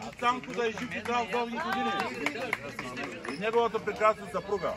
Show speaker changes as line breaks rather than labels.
Хаджи Цанко да е жив и здрав дълги години. И неговата прекрасна съпруга.